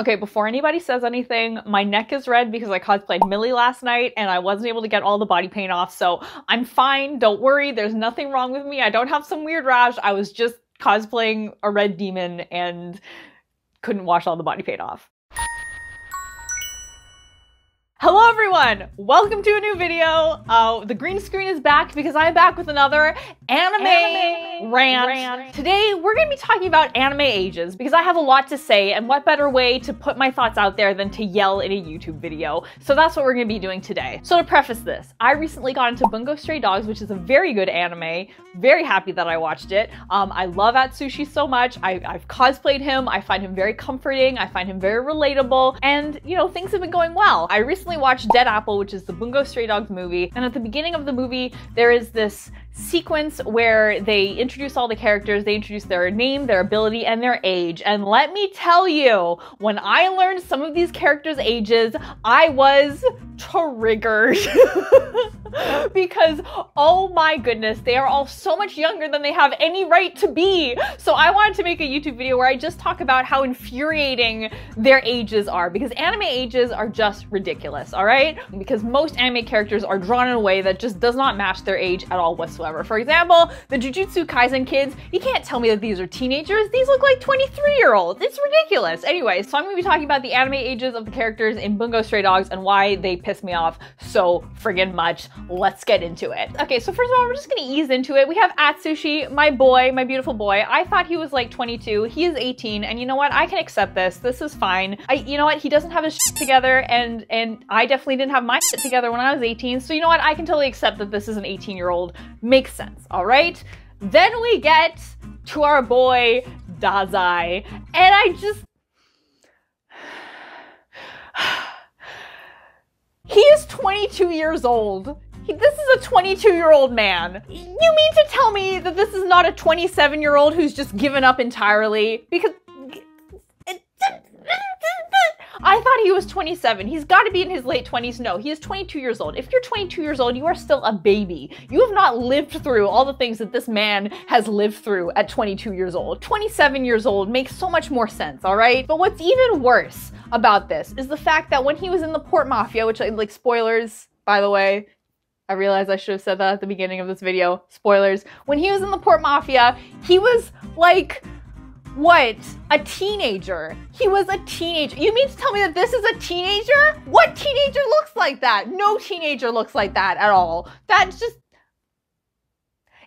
Okay, before anybody says anything, my neck is red because I cosplayed Millie last night and I wasn't able to get all the body paint off, so I'm fine. Don't worry, there's nothing wrong with me. I don't have some weird rash. I was just cosplaying a red demon and couldn't wash all the body paint off. Hello everyone! Welcome to a new video. Uh, the green screen is back because I'm back with another anime, anime rant. rant. Today we're going to be talking about anime ages because I have a lot to say and what better way to put my thoughts out there than to yell in a YouTube video. So that's what we're going to be doing today. So to preface this, I recently got into Bungo Stray Dogs which is a very good anime. Very happy that I watched it. Um, I love Atsushi so much. I, I've cosplayed him. I find him very comforting. I find him very relatable and you know things have been going well. I recently recently watched Dead Apple, which is the Bungo Stray Dogs movie. And at the beginning of the movie, there is this sequence where they introduce all the characters, they introduce their name, their ability, and their age. And let me tell you, when I learned some of these characters' ages, I was triggered. because, oh my goodness, they are all so much younger than they have any right to be. So I wanted to make a YouTube video where I just talk about how infuriating their ages are because anime ages are just ridiculous, all right? Because most anime characters are drawn in a way that just does not match their age at all whatsoever. For example, the Jujutsu Kaisen kids, you can't tell me that these are teenagers. These look like 23 year olds. It's ridiculous. Anyway, so I'm gonna be talking about the anime ages of the characters in Bungo Stray Dogs and why they piss me off so friggin' much. Let's get into it. Okay, so first of all, we're just gonna ease into it. We have Atsushi, my boy, my beautiful boy. I thought he was like 22. He is 18, and you know what? I can accept this. This is fine. I, you know what? He doesn't have his shit together, and and I definitely didn't have my shit together when I was 18. So you know what? I can totally accept that this is an 18 year old Makes sense, all right? Then we get to our boy Dazai, and I just. he is 22 years old. This is a 22 year old man. You mean to tell me that this is not a 27 year old who's just given up entirely? Because I thought he was 27. He's got to be in his late 20s. No, he is 22 years old. If you're 22 years old, you are still a baby. You have not lived through all the things that this man has lived through at 22 years old. 27 years old makes so much more sense, all right? But what's even worse about this is the fact that when he was in the Port Mafia, which I like spoilers, by the way, I realized I should have said that at the beginning of this video. Spoilers. When he was in the Port Mafia, he was like what? A teenager. He was a teenager. You mean to tell me that this is a teenager? What teenager looks like that? No teenager looks like that at all. That's just.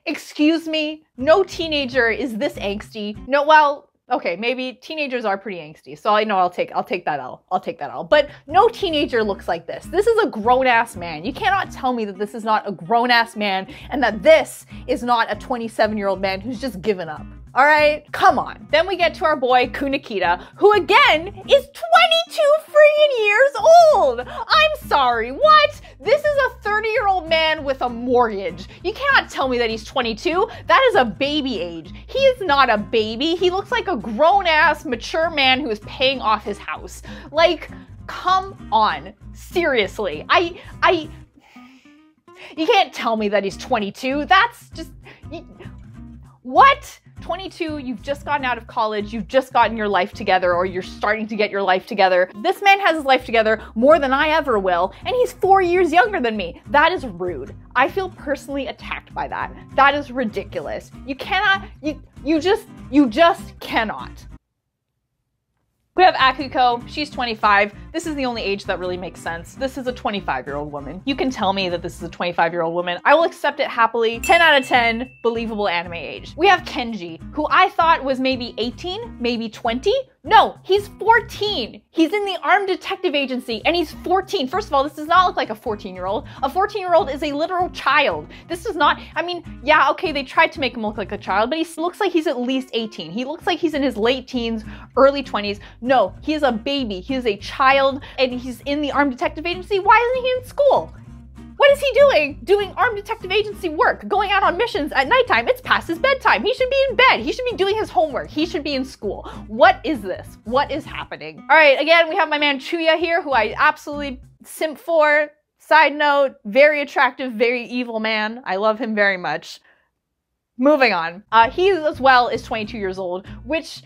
Excuse me? No teenager is this angsty. No, well, okay, maybe teenagers are pretty angsty. So I know I'll take I'll take that L. I'll take that L. But no teenager looks like this. This is a grown-ass man. You cannot tell me that this is not a grown-ass man and that this is not a 27-year-old man who's just given up. All right, come on. Then we get to our boy Kunikida, who again is 22 freaking years old. I'm sorry, what? This is a 30 year old man with a mortgage. You cannot tell me that he's 22. That is a baby age. He is not a baby. He looks like a grown ass, mature man who is paying off his house. Like, come on. Seriously. I, I, you can't tell me that he's 22. That's just, you, what? 22, you've just gotten out of college, you've just gotten your life together, or you're starting to get your life together. This man has his life together more than I ever will, and he's four years younger than me. That is rude. I feel personally attacked by that. That is ridiculous. You cannot, you, you just, you just cannot. We have Akiko, she's 25. This is the only age that really makes sense. This is a 25 year old woman. You can tell me that this is a 25 year old woman. I will accept it happily. 10 out of 10, believable anime age. We have Kenji, who I thought was maybe 18, maybe 20. No, he's 14. He's in the Armed Detective Agency and he's 14. First of all, this does not look like a 14 year old. A 14 year old is a literal child. This is not, I mean, yeah, okay, they tried to make him look like a child, but he looks like he's at least 18. He looks like he's in his late teens, early 20s. No, he is a baby. He is a child and he's in the Armed Detective Agency. Why isn't he in school? What is he doing? Doing armed detective agency work, going out on missions at nighttime. It's past his bedtime. He should be in bed. He should be doing his homework. He should be in school. What is this? What is happening? All right, again, we have my man Chuya here, who I absolutely simp for. Side note, very attractive, very evil man. I love him very much. Moving on. Uh, he as well is 22 years old, which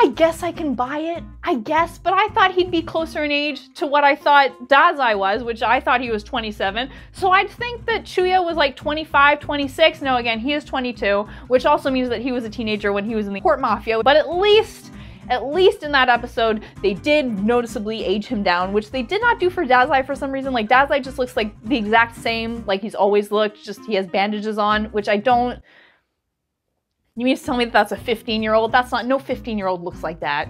I guess I can buy it. I guess, but I thought he'd be closer in age to what I thought Dazai was, which I thought he was 27. So I'd think that Chuya was like 25, 26. No, again, he is 22, which also means that he was a teenager when he was in the Port Mafia. But at least at least in that episode, they did noticeably age him down, which they did not do for Dazai for some reason. Like, Dazai just looks like the exact same, like he's always looked, just he has bandages on, which I don't. You mean to tell me that that's a 15 year old? That's not, no 15 year old looks like that.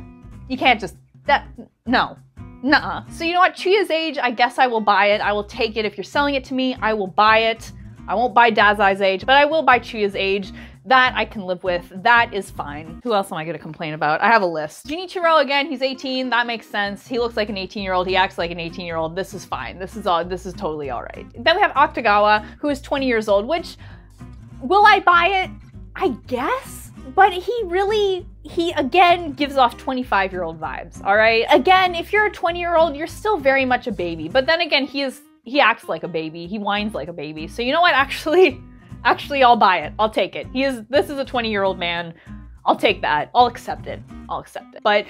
You can't just, that, no. Nuh-uh. So you know what? Chuya's age, I guess I will buy it. I will take it. If you're selling it to me, I will buy it. I won't buy Dazai's age, but I will buy Chuya's age. That I can live with. That is fine. Who else am I gonna complain about? I have a list. Junichiro again, he's 18. That makes sense. He looks like an 18 year old. He acts like an 18 year old. This is fine. This is all. This is totally all right. Then we have Akutagawa, who is 20 years old. Which will I buy it? I guess. But he really, he again gives off 25 year old vibes. All right. Again, if you're a 20 year old, you're still very much a baby. But then again, he is he acts like a baby. He whines like a baby. So you know what? Actually. Actually, I'll buy it. I'll take it. He is this is a 20-year-old man. I'll take that. I'll accept it. I'll accept it. But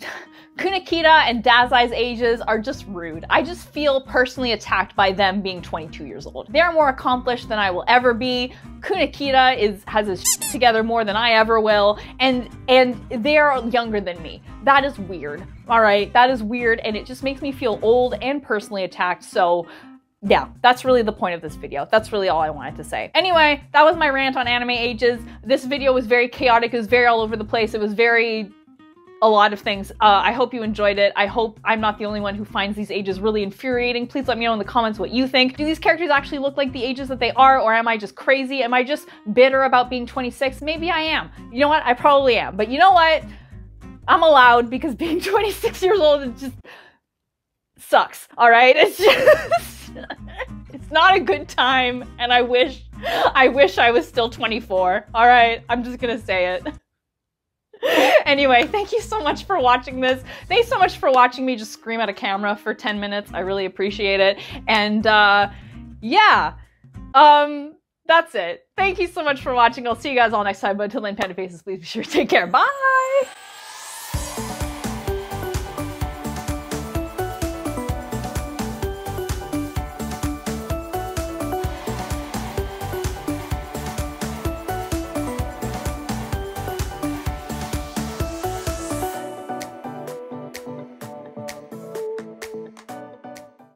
Kunikida and Dazai's ages are just rude. I just feel personally attacked by them being 22 years old. They're more accomplished than I will ever be. Kunikida is has his together more than I ever will, and and they're younger than me. That is weird. All right, that is weird, and it just makes me feel old and personally attacked. So yeah, that's really the point of this video. That's really all I wanted to say. Anyway, that was my rant on anime ages. This video was very chaotic. It was very all over the place. It was very a lot of things. Uh, I hope you enjoyed it. I hope I'm not the only one who finds these ages really infuriating. Please let me know in the comments what you think. Do these characters actually look like the ages that they are, or am I just crazy? Am I just bitter about being 26? Maybe I am. You know what? I probably am. But you know what? I'm allowed because being 26 years old is just sucks. All right? It's just it's not a good time, and I wish, I wish I was still 24. All right, I'm just gonna say it. anyway, thank you so much for watching this. Thanks so much for watching me just scream at a camera for 10 minutes. I really appreciate it. And uh, yeah, um, that's it. Thank you so much for watching. I'll see you guys all next time. But until then, Panda Faces, please be sure to take care. Bye!